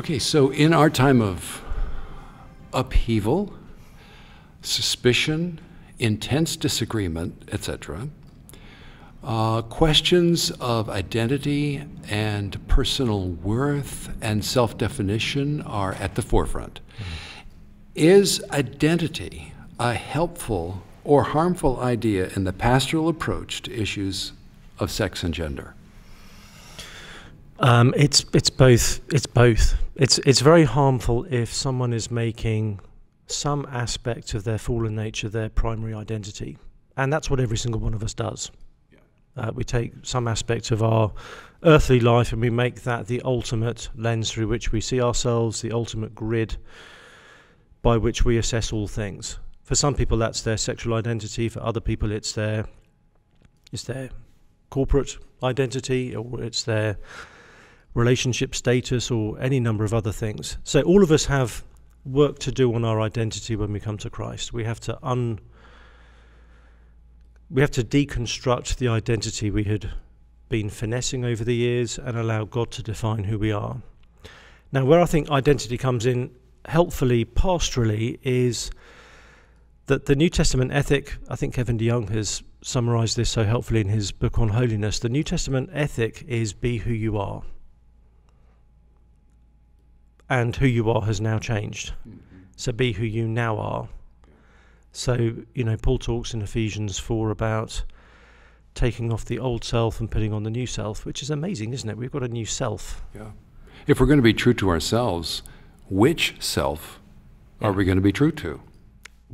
Okay, so in our time of upheaval, suspicion, intense disagreement, etc., uh, questions of identity and personal worth and self definition are at the forefront. Mm-hmm. Is identity a helpful or harmful idea in the pastoral approach to issues of sex and gender? Um, it's it's both. It's both. It's it's very harmful if someone is making some aspect of their fallen nature their primary identity, and that's what every single one of us does. Uh, we take some aspect of our earthly life and we make that the ultimate lens through which we see ourselves, the ultimate grid by which we assess all things. For some people, that's their sexual identity. For other people, it's their it's their corporate identity, or it's their relationship status, or any number of other things. So all of us have work to do on our identity when we come to Christ. We have to un we have to deconstruct the identity we had been finessing over the years and allow God to define who we are. Now, where I think identity comes in helpfully pastorally is that the New Testament ethic, I think Kevin DeYoung has summarized this so helpfully in his book on holiness. The New Testament ethic is be who you are. And who you are has now changed. Mm-hmm. So be who you now are. So, you know, Paul talks in Ephesians 4 about taking off the old self and putting on the new self, which is amazing, isn't it? We've got a new self. Yeah. If we're going to be true to ourselves, which self yeah. are we going to be true to?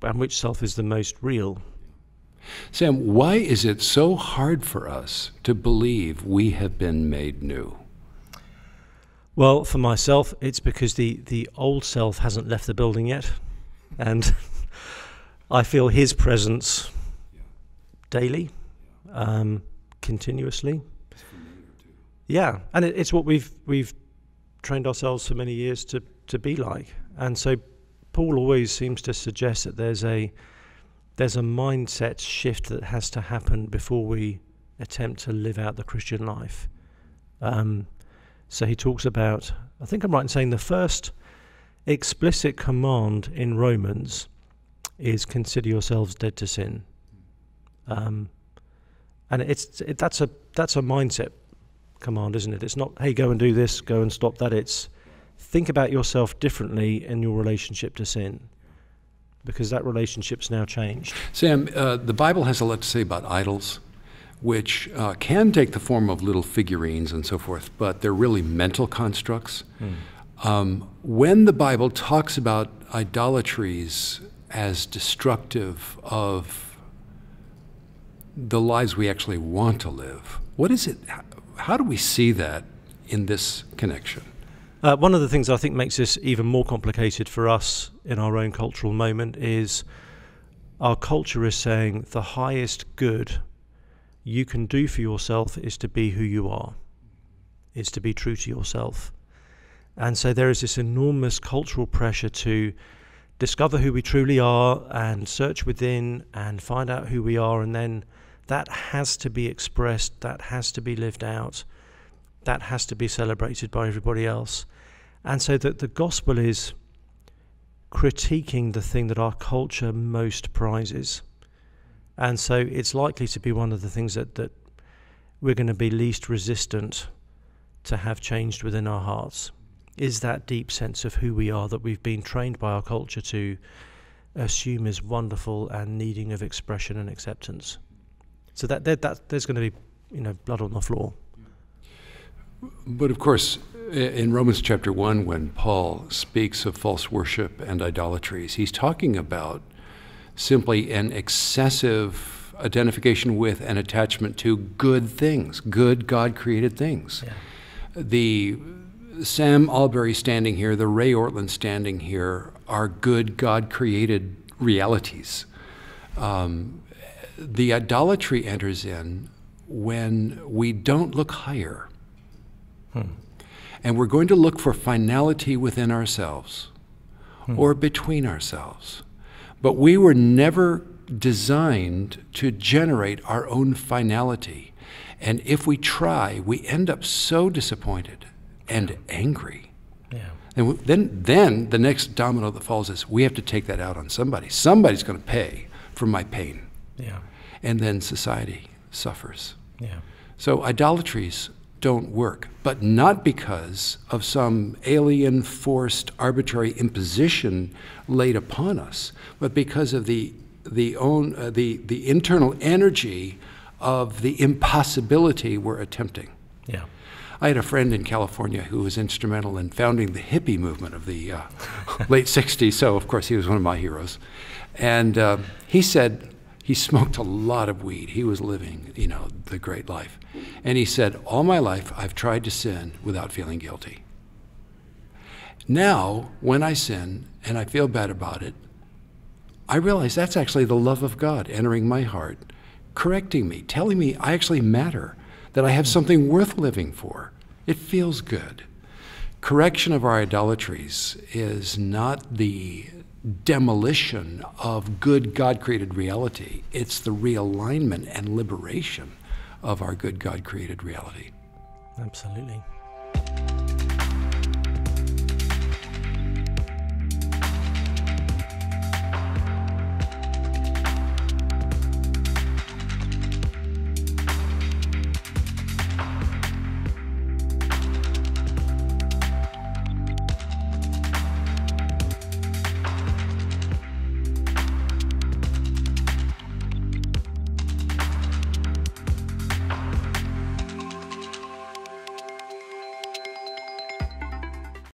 And which self is the most real? Sam, why is it so hard for us to believe we have been made new? Well, for myself, it's because the, the old self hasn't left the building yet. And I feel His presence daily, um, continuously. Yeah, and it, it's what we've we've trained ourselves for many years to to be like, and so Paul always seems to suggest that there's a there's a mindset shift that has to happen before we attempt to live out the Christian life. Um, so he talks about, I think I'm right in saying the first explicit command in Romans is consider yourselves dead to sin. Um, and it's it, that's a that's a mindset command, isn't it? It's not hey go and do this, go and stop that. It's think about yourself differently in your relationship to sin, because that relationship's now changed. Sam, uh, the Bible has a lot to say about idols, which uh, can take the form of little figurines and so forth, but they're really mental constructs. Mm. Um, when the Bible talks about idolatries as destructive of the lives we actually want to live. What is it? How do we see that in this connection? Uh, one of the things I think makes this even more complicated for us in our own cultural moment is our culture is saying the highest good you can do for yourself is to be who you are, is to be true to yourself. And so there is this enormous cultural pressure to discover who we truly are and search within and find out who we are and then that has to be expressed that has to be lived out that has to be celebrated by everybody else and so that the gospel is critiquing the thing that our culture most prizes and so it's likely to be one of the things that, that we're going to be least resistant to have changed within our hearts is that deep sense of who we are that we've been trained by our culture to assume is wonderful and needing of expression and acceptance. So that, that, that there's going to be, you know, blood on the floor. But of course, in Romans chapter 1, when Paul speaks of false worship and idolatries, he's talking about simply an excessive identification with and attachment to good things, good God created things. Yeah. The Sam Allberry standing here, the Ray Ortlund standing here, are good God created realities. Um, the idolatry enters in when we don't look higher. Hmm. And we're going to look for finality within ourselves hmm. or between ourselves. But we were never designed to generate our own finality. And if we try, we end up so disappointed and angry. Yeah. And then, then the next domino that falls is we have to take that out on somebody. Somebody's going to pay for my pain. Yeah. And then society suffers. Yeah. So idolatries don't work, but not because of some alien, forced, arbitrary imposition laid upon us, but because of the the own uh, the the internal energy of the impossibility we're attempting. Yeah. I had a friend in California who was instrumental in founding the hippie movement of the uh, late 60s, so of course he was one of my heroes. And uh, he said he smoked a lot of weed. He was living, you know, the great life. And he said, All my life I've tried to sin without feeling guilty. Now, when I sin and I feel bad about it, I realize that's actually the love of God entering my heart, correcting me, telling me I actually matter that I have something worth living for. It feels good. Correction of our idolatries is not the demolition of good God created reality, it's the realignment and liberation of our good God created reality. Absolutely.